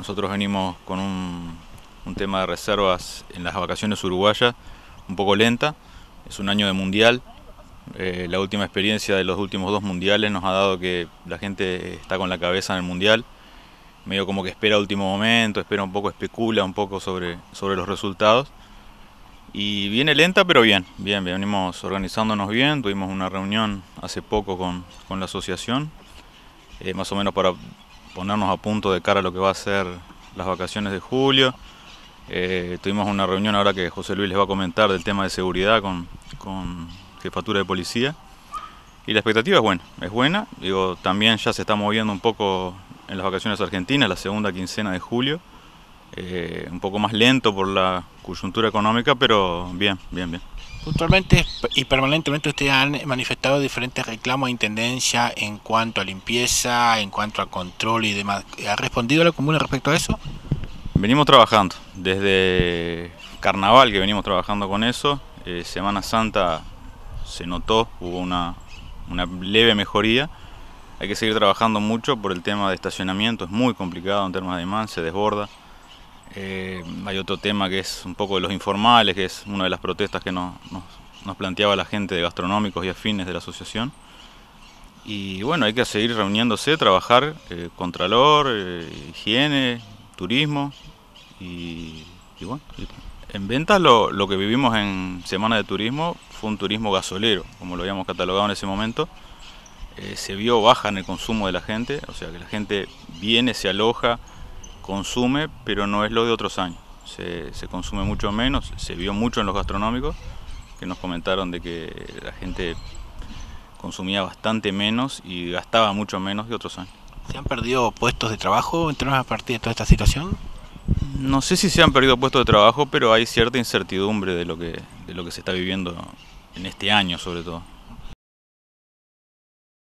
Nosotros venimos con un, tema de reservas en las vacaciones uruguayas un poco lenta. Es un año de mundial. Eh, la última experiencia de los últimos dos mundiales nos ha dado que la gente está con la cabeza en el mundial. Medio como que espera último momento, espera un poco, especula un poco sobre, sobre los resultados. Y viene lenta, pero bien, bien, venimos organizándonos bien. Tuvimos una reunión hace poco con, la asociación, eh, más o menos para ponernos a punto de cara a lo que va a ser las vacaciones de julio. Eh, tuvimos una reunión ahora que José Luis les va a comentar del tema de seguridad con, con jefatura de policía. Y la expectativa es buena, es buena. Digo, también ya se está moviendo un poco en las vacaciones argentinas, la segunda quincena de julio. Eh, un poco más lento por la coyuntura económica, pero bien, bien, bien. Puntualmente y permanentemente ustedes han manifestado diferentes reclamos a Intendencia en cuanto a limpieza, en cuanto a control y demás. ¿Ha respondido la comuna respecto a eso? Venimos trabajando, desde Carnaval que venimos trabajando con eso, eh, Semana Santa se notó, hubo una, una leve mejoría. Hay que seguir trabajando mucho por el tema de estacionamiento, es muy complicado en términos de demanda, se desborda. Eh, hay otro tema que es un poco de los informales, que es una de las protestas que nos, planteaba la gente de gastronómicos y afines de la asociación. Y bueno, hay que seguir reuniéndose, trabajar eh, contralor, eh, higiene, turismo y, bueno. en ventas lo, lo, que vivimos en Semana de Turismo fue un turismo gasolero, como lo habíamos catalogado en ese momento. se vio baja en el consumo de la gente, o sea que la gente viene, se aloja, consume, pero no es lo de otros años. Se, consume mucho menos, se vio mucho en los gastronómicos, que nos comentaron de que la gente consumía bastante menos y gastaba mucho menos que otros años. ¿Se han perdido puestos de trabajo entre a partir de toda esta situación? No sé si se han perdido puestos de trabajo, pero hay cierta incertidumbre de lo que, de lo que se está viviendo en este año sobre todo.